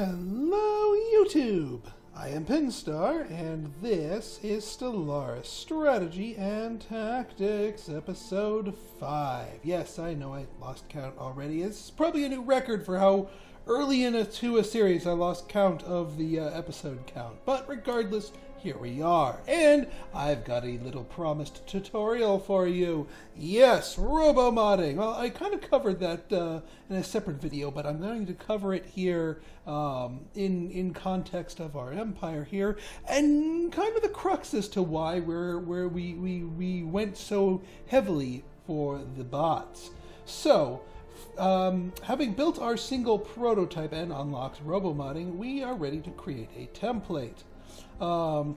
Hello, YouTube! I am Pinstar, and this is Stellaris Strategy and Tactics, Episode 5. Yes, I know I lost count already. It's probably a new record for how early in a, to a series I lost count of the uh, episode count. But regardless, here we are. And I've got a little promised tutorial for you. Yes, robo modding. Well, I kind of covered that uh, in a separate video, but I'm going to cover it here um, in in context of our empire here, and kind of the crux as to why we're where we we we went so heavily for the bots. So. Um, having built our single prototype and unlocked robomodding, we are ready to create a template. Um,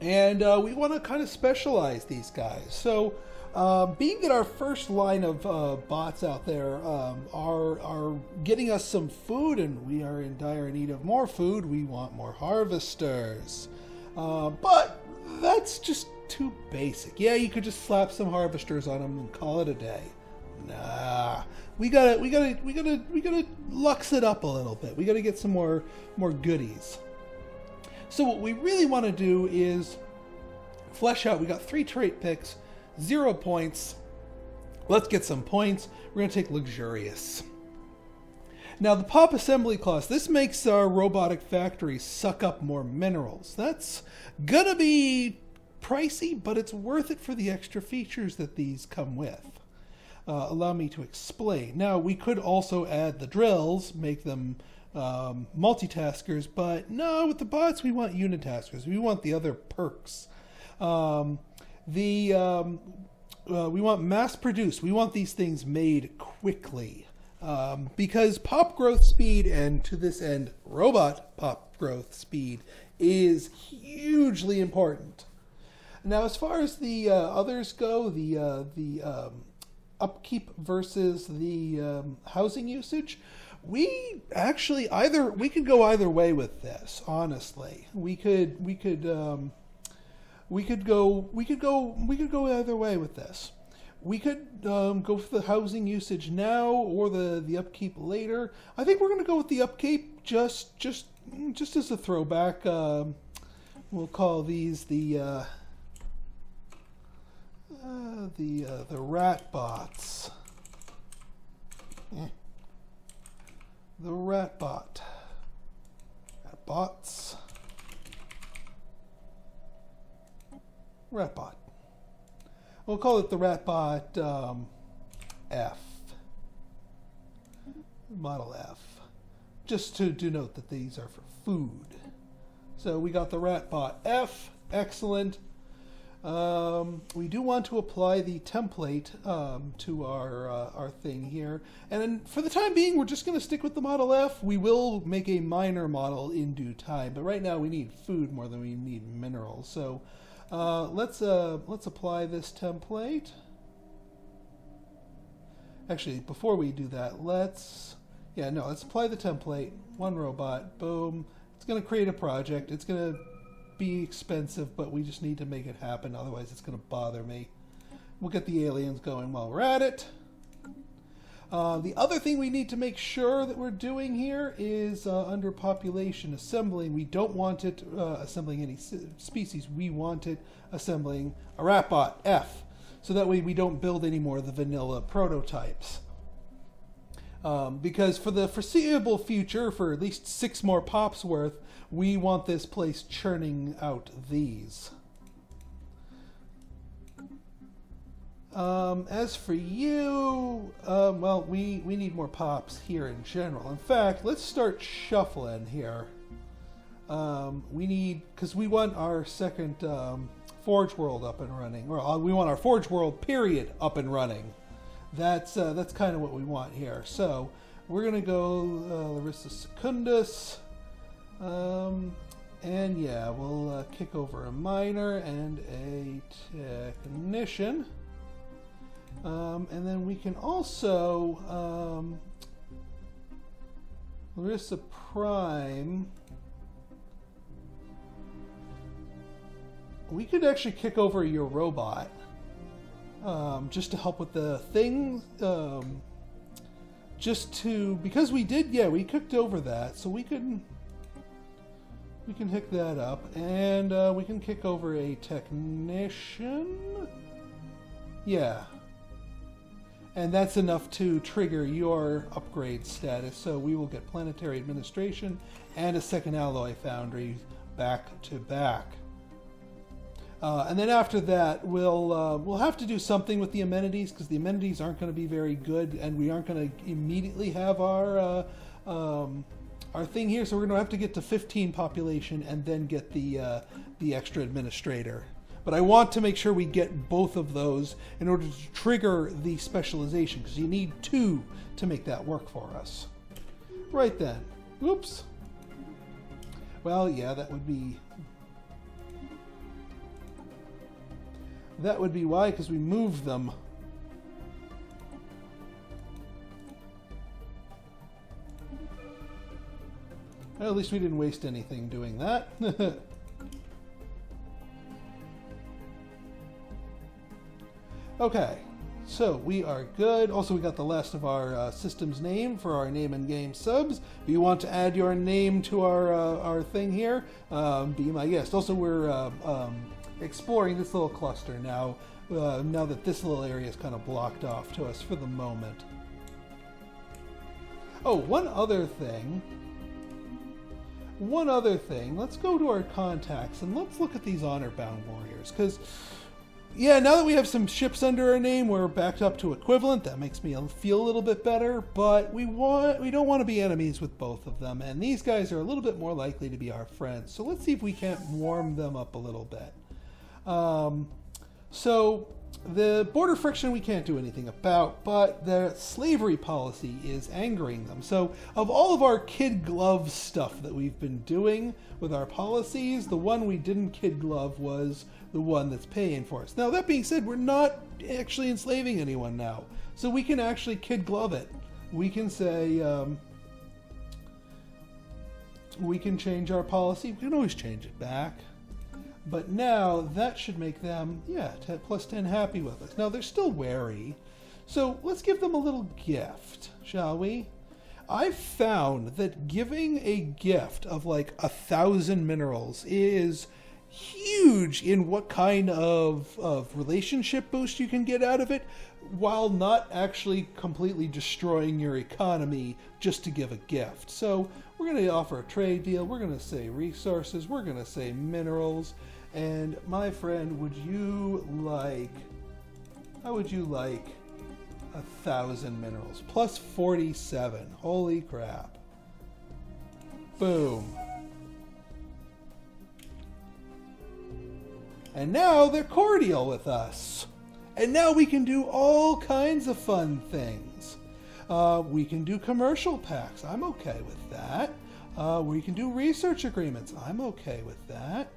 and uh, we want to kind of specialize these guys. So, uh, being that our first line of uh, bots out there um, are are getting us some food, and we are in dire need of more food, we want more harvesters. Uh, but that's just too basic. Yeah, you could just slap some harvesters on them and call it a day. Nah, we gotta, we gotta, we gotta, we gotta lux it up a little bit. We gotta get some more, more goodies. So what we really want to do is flesh out. We got three trait picks, zero points. Let's get some points. We're going to take luxurious. Now the pop assembly clause, this makes our robotic factory suck up more minerals. That's gonna be pricey, but it's worth it for the extra features that these come with. Uh, allow me to explain. Now we could also add the drills, make them um, multitaskers, but no, with the bots we want unitaskers. We want the other perks. Um, the um, uh, we want mass produced. We want these things made quickly um, because pop growth speed and to this end robot pop growth speed is hugely important. Now, as far as the uh, others go, the uh, the um, upkeep versus the um, housing usage, we actually either we could go either way with this. Honestly, we could we could um, we could go we could go we could go either way with this. We could um, go for the housing usage now or the the upkeep later. I think we're going to go with the upkeep just just just as a throwback. Um, we'll call these the uh, uh, the uh, the rat bots. Eh the rat bot. Rat bots. Rat bot. We'll call it the rat bot um, F. Model F. Just to denote that these are for food. So we got the rat bot F. Excellent. Um, we do want to apply the template um, to our uh, our thing here, and for the time being, we're just going to stick with the Model F. We will make a minor model in due time, but right now we need food more than we need minerals. So uh, let's uh, let's apply this template. Actually, before we do that, let's yeah no, let's apply the template. One robot, boom. It's going to create a project. It's going to be expensive, but we just need to make it happen. Otherwise, it's going to bother me. We'll get the aliens going while we're at it. Uh, the other thing we need to make sure that we're doing here is uh, under population assembling. We don't want it uh, assembling any species. We want it assembling a Ratbot F. So that way we don't build any more of the vanilla prototypes. Um, because for the foreseeable future, for at least six more pops worth, we want this place churning out these. Um, as for you, um, well, we, we need more pops here in general. In fact, let's start shuffling here. Um, we need, because we want our second um, Forge World up and running, or uh, we want our Forge World period up and running. That's uh, that's kind of what we want here. So we're gonna go uh, Larissa Secundus. Um, and yeah, we'll uh, kick over a miner and a technician. Um, and then we can also, um, Larissa Prime, we could actually kick over your robot um, just to help with the thing. Um, just to because we did, yeah, we cooked over that, so we can we can hook that up, and uh, we can kick over a technician. Yeah, and that's enough to trigger your upgrade status. So we will get planetary administration and a second alloy foundry back to back. Uh, and then after that, we'll uh, we'll have to do something with the amenities because the amenities aren't going to be very good, and we aren't going to immediately have our uh, um, our thing here. So we're going to have to get to 15 population and then get the uh, the extra administrator. But I want to make sure we get both of those in order to trigger the specialization because you need two to make that work for us. Right then. Oops. Well, yeah, that would be That would be why, because we moved them. Well, at least we didn't waste anything doing that. okay, so we are good. Also, we got the last of our uh, system's name for our name and game subs. If you want to add your name to our uh, our thing here, um, be my guest. Also, we're uh, um, exploring this little cluster now, uh, now that this little area is kind of blocked off to us for the moment. Oh, one other thing. One other thing. Let's go to our contacts and let's look at these honor-bound warriors, because yeah, now that we have some ships under our name, we're backed up to equivalent. That makes me feel a little bit better. But we want we don't want to be enemies with both of them, and these guys are a little bit more likely to be our friends. So let's see if we can't warm them up a little bit. Um, so the border friction we can't do anything about, but the slavery policy is angering them. So, of all of our kid glove stuff that we've been doing with our policies, the one we didn't kid glove was the one that's paying for us. Now, that being said, we're not actually enslaving anyone now, so we can actually kid glove it. We can say, um, we can change our policy. We can always change it back. But now that should make them, yeah, 10, plus 10 happy with us. Now they're still wary, so let's give them a little gift, shall we? I've found that giving a gift of like a thousand minerals is huge in what kind of, of relationship boost you can get out of it while not actually completely destroying your economy just to give a gift. So we're going to offer a trade deal. We're going to say resources. We're going to say minerals. And my friend, would you like, how would you like a thousand minerals? Plus 47. Holy crap. Boom. And now they're cordial with us. And now we can do all kinds of fun things. Uh, we can do commercial pacts. I'm okay with that. Uh, we can do research agreements. I'm okay with that.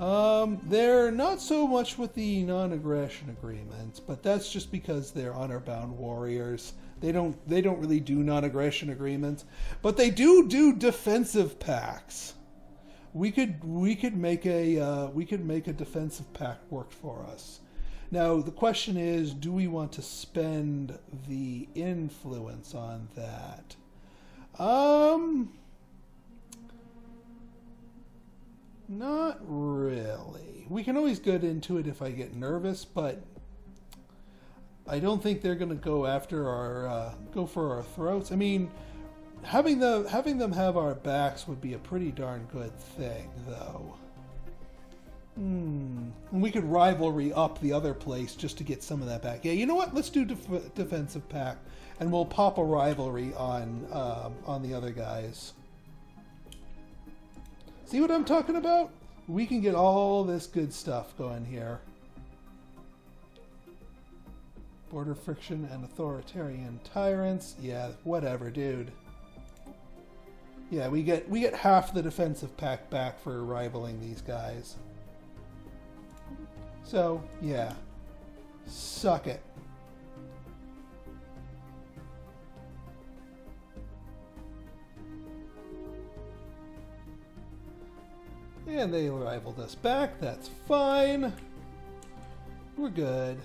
Um, they're not so much with the non-aggression agreements, but that's just because they're honor-bound warriors. They don't they don't really do non-aggression agreements, but they do do defensive pacts. We could we could make a uh, we could make a defensive pact work for us. Now the question is, do we want to spend the influence on that? Um, Not really. We can always get into it if I get nervous, but I don't think they're going to go after our uh, go for our throats. I mean, having the having them have our backs would be a pretty darn good thing, though. Hmm. We could rivalry up the other place just to get some of that back. Yeah, you know what? Let's do def- defensive pact, and we'll pop a rivalry on uh, on the other guys. See what I'm talking about? We can get all this good stuff going here. Border friction and authoritarian tyrants. Yeah, whatever, dude. Yeah, we get we get half the defensive pact back for rivaling these guys. So, yeah. Suck it. And they rivaled us back. That's fine. We're good.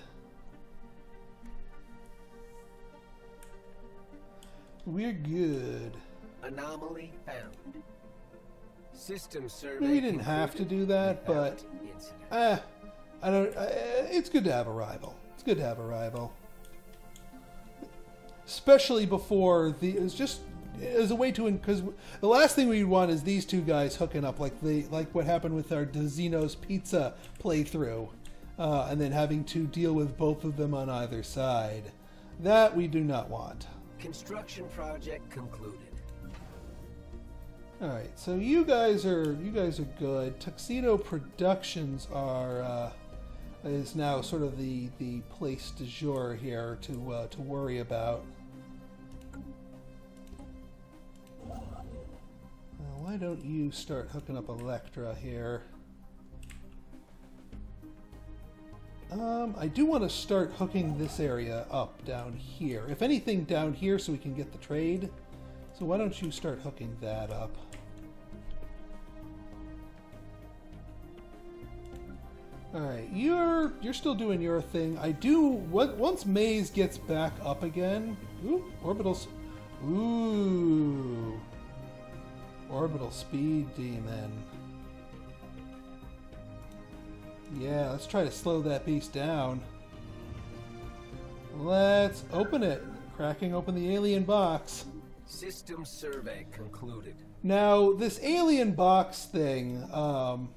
We're good. Anomaly found. System survey. We didn't have to do that, but eh, I don't. Uh, it's good to have a rival. It's good to have a rival, especially before the. It's just as a way to because the last thing we want is these two guys hooking up like the like what happened with our Dazino's Pizza playthrough, uh, and then having to deal with both of them on either side. That we do not want. Construction project concluded. All right, so you guys are you guys are good. Tuxedo Productions are uh, is now sort of the the place du jour here to uh, to worry about. Why don't you start hooking up Electra here? Um, I do want to start hooking this area up down here. If anything, down here so we can get the trade. So why don't you start hooking that up? All right, you're you're still doing your thing. I do. What once Maze gets back up again? Ooh, orbitals. Ooh, orbital speed demon. Yeah, let's try to slow that beast down. Let's open it. Cracking open the alien box. System survey concluded. Now, this alien box thing, um,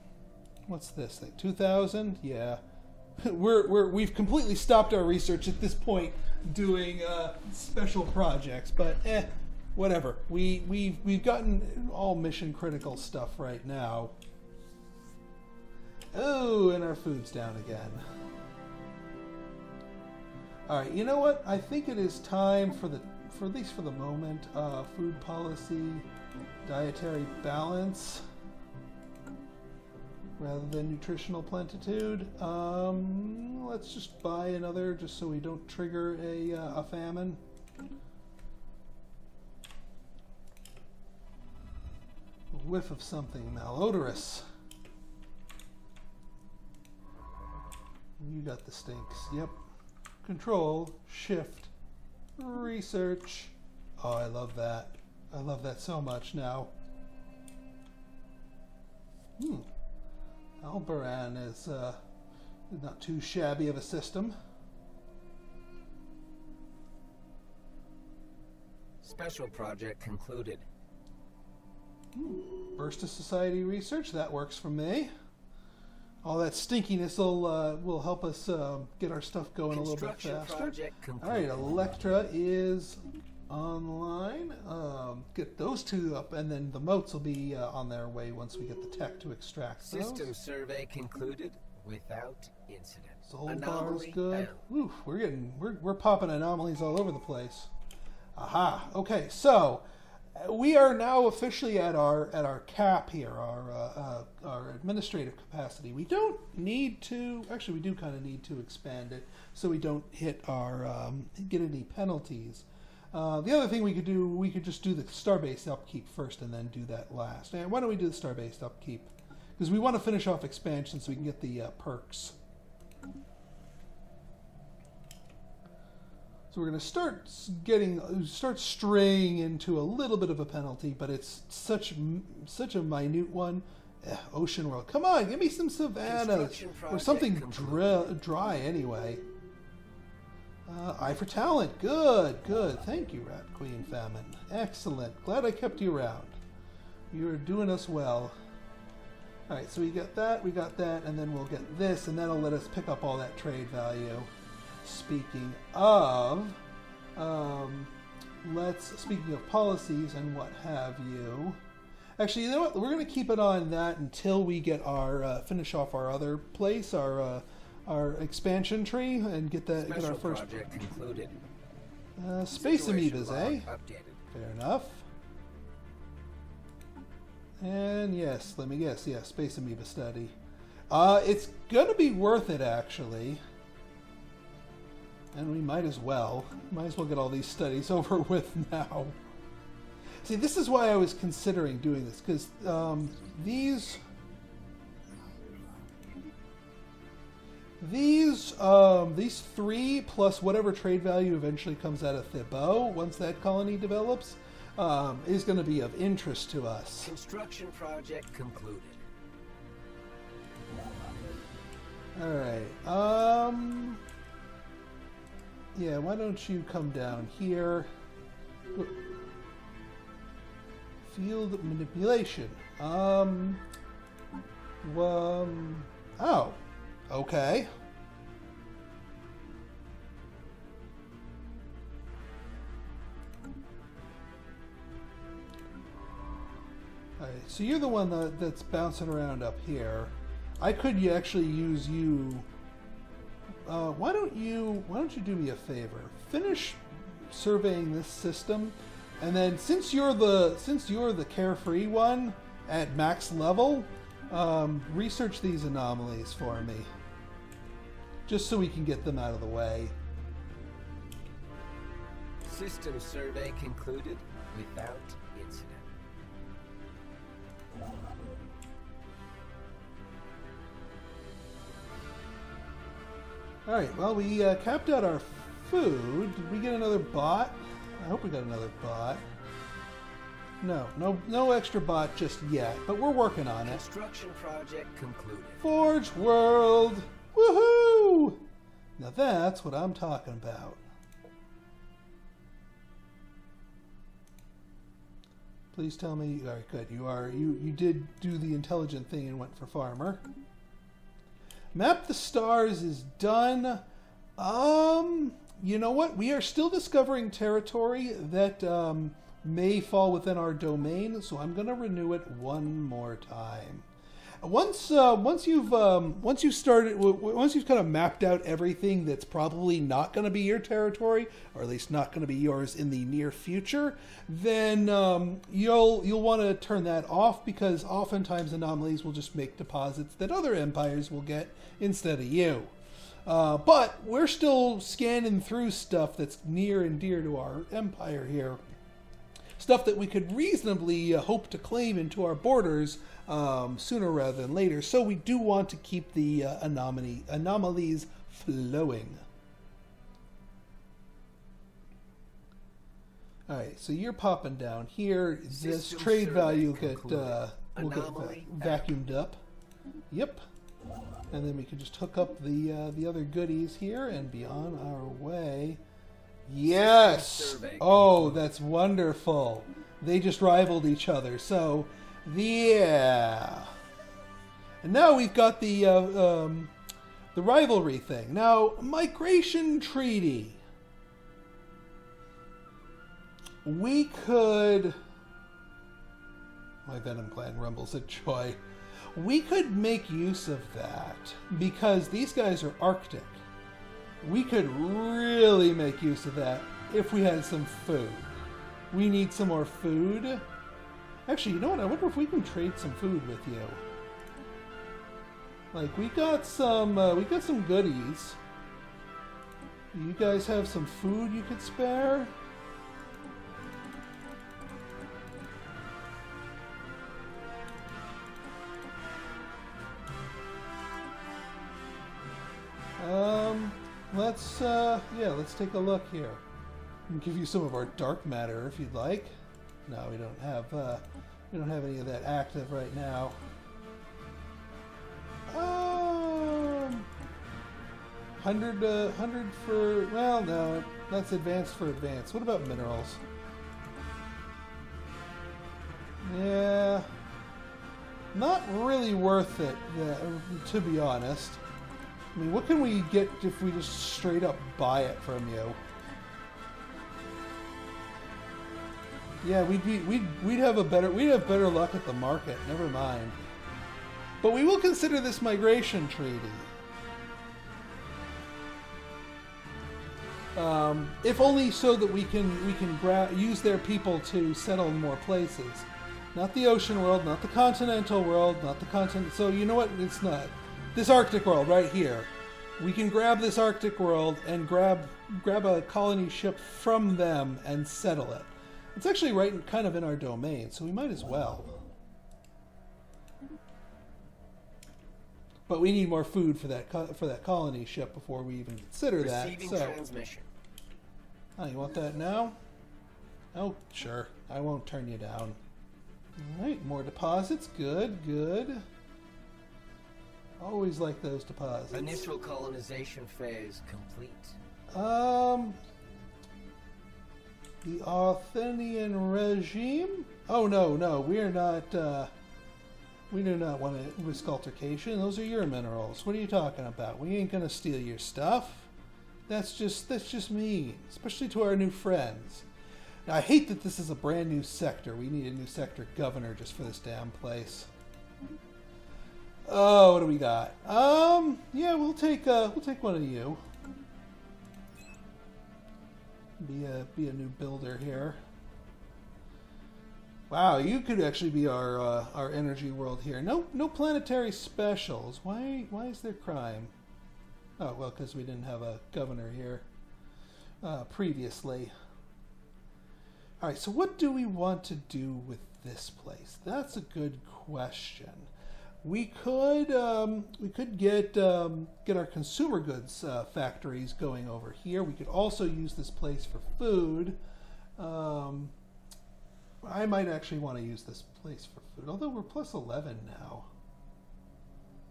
what's this thing? 2000? Yeah. We're, we're, we've completely stopped our research at this point doing uh, special projects, but eh, whatever. We, we've, we've gotten all mission critical stuff right now. Oh, and our food's down again. All right, you know what? I think it is time for the, for at least for the moment, uh, food policy, dietary balance, rather than nutritional plentitude. Um, let's just buy another, just so we don't trigger a uh, a famine. Whiff of something malodorous. You got the stinks. Yep. Control, shift, research. Oh, I love that. I love that so much now. Hmm. Albaran is uh, not too shabby of a system. Special project concluded. Burst of Society research, that works for me. All that stinkiness will uh, will help us uh, get our stuff going a little bit faster. All right. Electra is online. Um, get those two up, and then the moats will be uh, on their way once we get the tech to extract System those. survey concluded without incident. Soul bar's Anomaly good. Oof, we're getting we're we're popping anomalies all over the place. Aha. Okay, so we are now officially at our at our cap here, our uh, uh, our administrative capacity. We don't need to. Actually, we do kind of need to expand it so we don't hit our um, get any penalties. Uh, the other thing we could do, we could just do the starbase upkeep first and then do that last. And why don't we do the starbase upkeep? Because we want to finish off expansion so we can get the uh, perks. So we're going to start getting, start straying into a little bit of a penalty, but it's such such a minute one. Eh, Ocean World, come on, give me some savannas or something dry, dry anyway. Uh, eye for talent, good, good. Thank you, Rat Queen Famine. Excellent. Glad I kept you around. You're doing us well. All right, so we got that, we got that, and then we'll get this, and that'll let us pick up all that trade value. Speaking of, um, let's speaking of policies and what have you. Actually, you know what? We're going to keep it on that until we get our uh, finish off our other place, our uh, our expansion tree, and get that get our first project concluded. uh, space Situation amoebas, eh? Updated. Fair enough. And yes, let me guess. Yeah, space amoeba study. Uh, it's gonna be worth it actually. And we might as well. Might as well get all these studies over with now. See, this is why I was considering doing this, because um, these These um, these three plus whatever trade value eventually comes out of Thibaut once that colony develops um, is going to be of interest to us. Construction project concluded. All right. Um. Yeah. Why don't you come down here? Field manipulation. Um. Um. Oh. Okay. Alright, so you're the one that, that's bouncing around up here. I could actually use you. Uh, why don't you? Why don't you do me a favor? Finish surveying this system, and then since you're the since you're the carefree one at max level, um, research these anomalies for me, just so we can get them out of the way. System survey concluded without All right. Well, we uh, capped out our food. Did we get another bot? I hope we got another bot. No, no, no extra bot just yet, but we're working on it. Construction project concluded. Forge World! Woohoo! Now that's what I'm talking about. Please tell me. All right, good. You are. You you did do the intelligent thing and went for farmer. Map the stars is done. Um, you know what? We are still discovering territory that um, may fall within our domain, so I'm going to renew it one more time. Once, uh, once you've um, once you've started, once you've kind of mapped out everything that's probably not going to be your territory, or at least not going to be yours in the near future, then um, you'll you'll want to turn that off because oftentimes anomalies will just make deposits that other empires will get instead of you. Uh, but we're still scanning through stuff that's near and dear to our empire here stuff that we could reasonably uh, hope to claim into our borders um, sooner rather than later. So we do want to keep the uh, anomaly anomalies flowing. All right, so you're popping down here. This trade value will get uh, will get vacuumed up. Yep. And then we can just hook up the uh, the other goodies here and be on our way. Yes. Oh, that's wonderful. They just rivaled each other. So, yeah. And now we've got the uh, um, the rivalry thing. Now, migration treaty. We could. My Venom Clan rumbles at joy. We could make use of that because these guys are Arctic. We could really make use of that if we had some food. We need some more food. Actually, you know what? I wonder if we can trade some food with you. Like we got some, uh, we got some goodies. You guys have some food you could spare? Let's, uh, yeah, let's take a look here. We can give you some of our dark matter if you'd like. No, we don't have, uh, we don't have any of that active right now. Um, hundred, uh, hundred for, well, no, that's advanced for advanced. What about minerals? Yeah, not really worth it, uh, to be honest. I mean, what can we get if we just straight up buy it from you? Yeah, we'd be we'd we'd have a better we'd have better luck at the market. Never mind. But we will consider this migration treaty. Um, if only so that we can we can use their people to settle in more places. Not the ocean world, not the continental world, not the continent. So you know what? It's not this Arctic world right here. We can grab this Arctic world and grab grab a colony ship from them and settle it. It's actually right in, kind of in our domain, so we might as well. but we need more food for that for that colony ship before we even consider that. Receiving So, transmission. oh, you want that now? Oh, sure. I won't turn you down. All right, more deposits. Good, good. Always like those deposits. Initial colonization phase complete. Um, the Athenian regime? Oh no, no, we are not. Uh, we do not want to risk altercation. Those are your minerals. What are you talking about? We ain't gonna steal your stuff. That's just that's just mean, especially to our new friends. Now, I hate that this is a brand new sector. We need a new sector governor just for this damn place. Oh, what do we got? Um, yeah, we'll take uh, we'll take one of you. Be a be a new builder here. Wow, you could actually be our uh, our energy world here. No no planetary specials. Why why is there crime? Oh well, because we didn't have a governor here uh, previously. All right, so what do we want to do with this place? That's a good question. We could um, we could get um, get our consumer goods uh, factories going over here. We could also use this place for food. Um, I might actually want to use this place for food, although we're plus eleven now.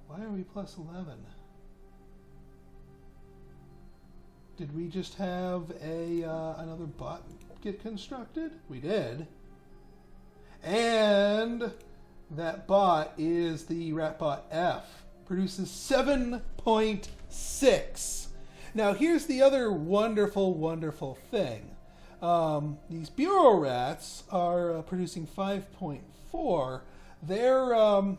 Why are we plus eleven? Did we just have a uh, another bot get constructed? We did. And that bot is the Ratbot F. Produces 7.6. Now, here's the other wonderful, wonderful thing. Um, these Bureau Rats are uh, producing 5.4. They're um,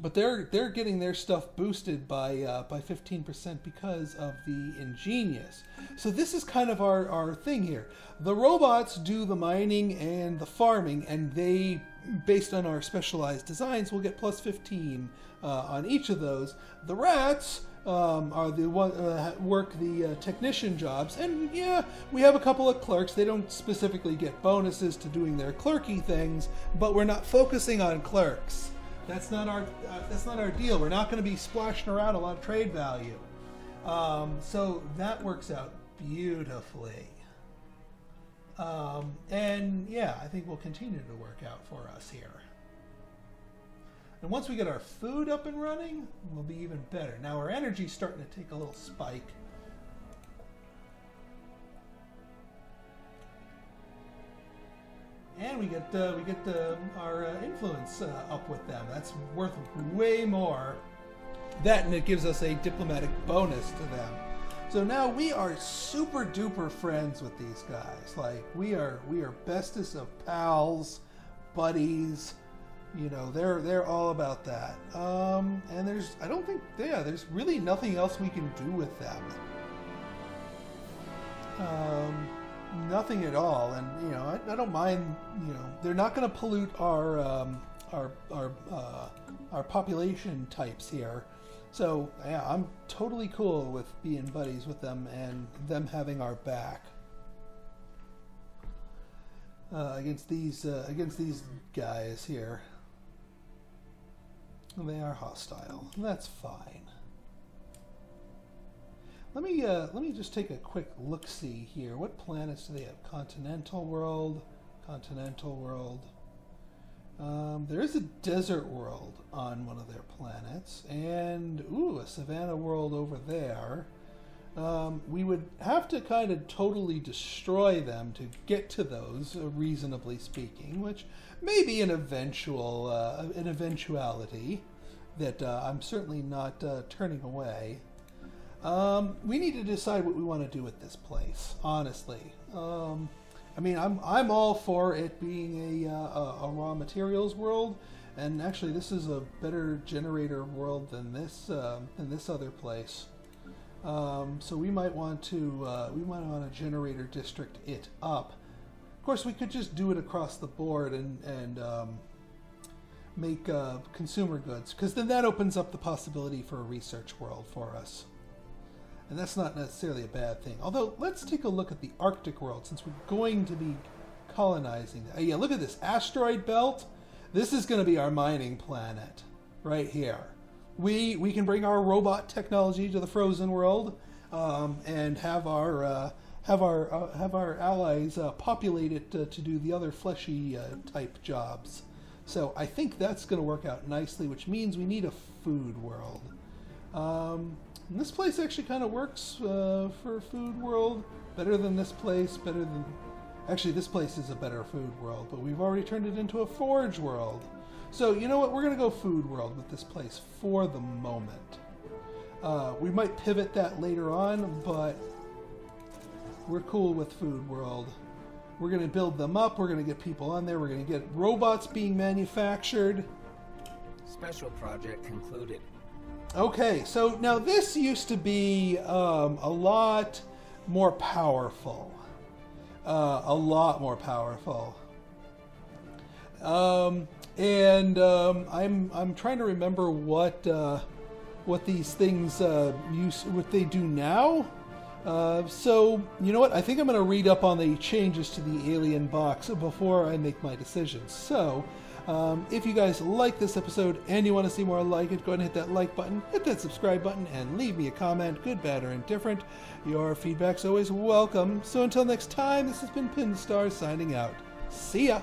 but they're they're getting their stuff boosted by uh, by 15% because of the ingenious. So this is kind of our, our thing here. The robots do the mining and the farming and they based on our specialized designs will get plus 15 uh, on each of those. The rats um, are the one uh, work the uh, technician jobs and yeah we have a couple of clerks. They don't specifically get bonuses to doing their clerky things but we're not focusing on clerks that's not our uh, that's not our deal. We're not going to be splashing around a lot of trade value. Um, so that works out beautifully. Um, and yeah, I think we'll continue to work out for us here. And once we get our food up and running, we'll be even better. Now our energy's starting to take a little spike. And we get uh, we get the, our uh, influence uh, up with them. That's worth way more. That and it gives us a diplomatic bonus to them. So now we are super duper friends with these guys. Like we are we are bestest of pals, buddies. You know they're they're all about that. Um, and there's I don't think yeah there's really nothing else we can do with them. Um, nothing at all. And you know, I, I don't mind. You know, they're not going to pollute our um, our our uh, our population types here. So yeah, I'm totally cool with being buddies with them and them having our back uh, against these uh, against these guys here. They are hostile. That's fine. Let me uh, let me just take a quick look see here. What planets do they have? Continental world, continental world. Um, there is a desert world on one of their planets, and ooh, a savanna world over there. Um, we would have to kind of totally destroy them to get to those, uh, reasonably speaking, which may be an eventual uh, an eventuality that uh, I'm certainly not uh, turning away. Um, we need to decide what we want to do with this place, honestly. Um, I mean, I'm I'm all for it being a, uh, a, raw materials world, and actually, this is a better generator world than this uh, than this other place. Um, so we might want to uh, we might want to generator district it up. Of course, we could just do it across the board and and um, make uh, consumer goods, because then that opens up the possibility for a research world for us. And that's not necessarily a bad thing. Although, let's take a look at the Arctic world since we're going to be colonizing. Uh, yeah, look at this asteroid belt. This is going to be our mining planet right here. we we can bring our robot technology to the frozen world um, and have our uh, have our uh, have our allies uh, populate it uh, to do the other fleshy uh, type jobs. So I think that's going to work out nicely, which means we need a food world. Um, this place actually kind of works uh, for food world better than this place, better than actually this place is a better food world, but we've already turned it into a forge world. So you know what? We're going to go food world with this place for the moment. Uh, we might pivot that later on, but we're cool with food world. We're going to build them up. We're going to get people on there. We're going to get robots being manufactured. Special project concluded. Okay, so now this used to be um, a lot more powerful. Uh, a lot more powerful. Um, and um, I'm I'm trying to remember what uh, what these things uh, use what they do now. Uh, so you know what? I think I'm going to read up on the changes to the alien box before I make my decision. So. Um, if you guys like this episode and you want to see more like it, go ahead and hit that like button, hit that subscribe button, and leave me a comment, good, bad, or indifferent. Your feedback's always welcome. So until next time, this has been Pinstar signing out. See ya!